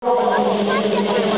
发现了